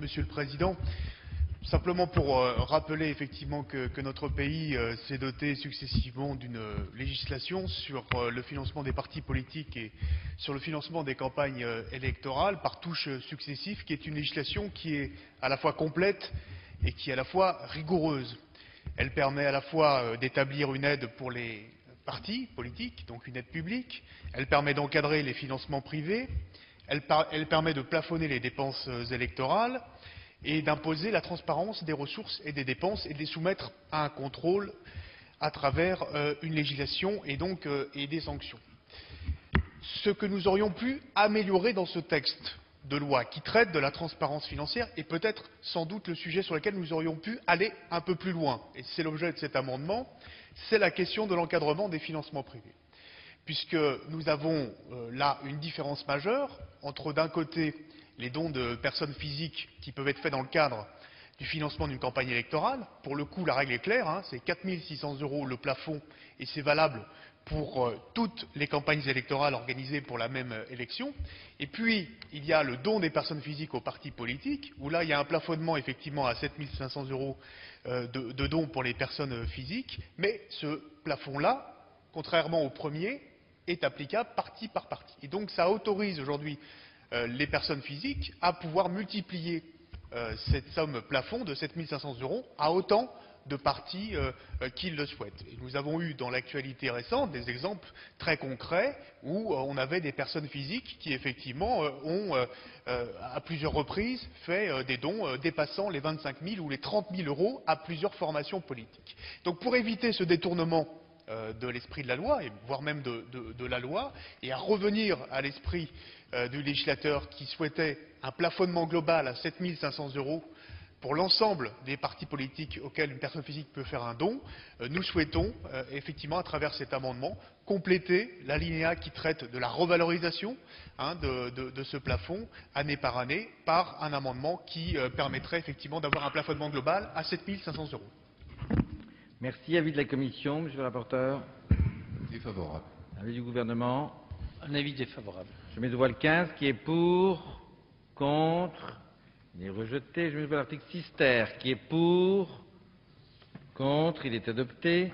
Monsieur le Président. Simplement pour euh, rappeler effectivement que, notre pays euh, s'est doté successivement d'une euh, législation sur le financement des partis politiques et sur le financement des campagnes électorales par touches successives, qui est une législation qui est à la fois complète et qui est à la fois rigoureuse. Elle permet à la fois d'établir une aide pour les partis politiques, donc une aide publique, elle permet d'encadrer les financements privés, elle, permet de plafonner les dépenses euh, électorales et d'imposer la transparence des ressources et des dépenses et de les soumettre à un contrôle à travers euh, une législation et euh, et des sanctions. Ce que nous aurions pu améliorer dans ce texte de loi qui traite de la transparence financière est peut-être sans doute le sujet sur lequel nous aurions pu aller un peu plus loin. Et c'est l'objet de cet amendement, c'est la question de l'encadrement des financements privés. Puisque nous avons euh, là une différence majeure entre d'un côté les dons de personnes physiques qui peuvent être faits dans le cadre du financement d'une campagne électorale. Pour le coup, la règle est claire, hein, c'est 4 600 euros le plafond et c'est valable pour euh, toutes les campagnes électorales organisées pour la même euh, élection. Et puis, il y a le don des personnes physiques aux partis politiques, où là, il y a un plafonnement effectivement à 7 500 euros de, dons pour les personnes physiques, mais ce plafond-là, contrairement au premier, est applicable partie par partie. Et donc, ça autorise aujourd'hui euh, les personnes physiques à pouvoir multiplier euh, cette somme plafond de 7 500 euros à autant de partis euh, euh, qu'ils le souhaitent. Nous avons eu dans l'actualité récente des exemples très concrets où on avait des personnes physiques qui effectivement ont à plusieurs reprises fait des dons dépassant les 25 000 ou les 30 000 euros à plusieurs formations politiques. Donc pour éviter ce détournement de l'esprit de la loi, voire même de, la loi, et à revenir à l'esprit euh, du législateur qui souhaitait un plafonnement global à 7 500 euros pour l'ensemble des partis politiques auxquels une personne physique peut faire un don, euh, nous souhaitons euh, effectivement, à travers cet amendement, compléter l'alinéa qui traite de la revalorisation hein, de, de- ce plafond année par année par un amendement qui euh, permettrait effectivement d'avoir un plafonnement global à 7 500 euros. Merci. Avis de la commission, monsieur le rapporteur? Défavorable. Avis du gouvernement? Un avis défavorable. Je mets de voix le 15 qui est pour, contre, il est rejeté. Je mets de voix l'article 6 terre qui est pour, contre, il est adopté.